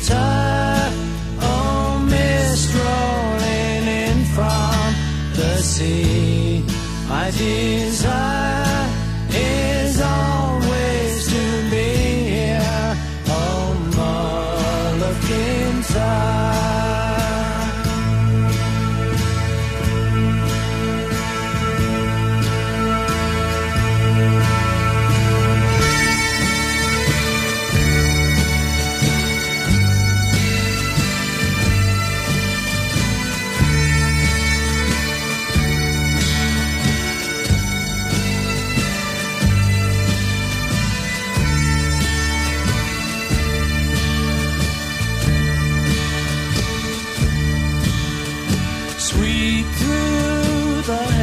time Oh, mist rolling in from the sea. My desire is always to be here. Oh. through the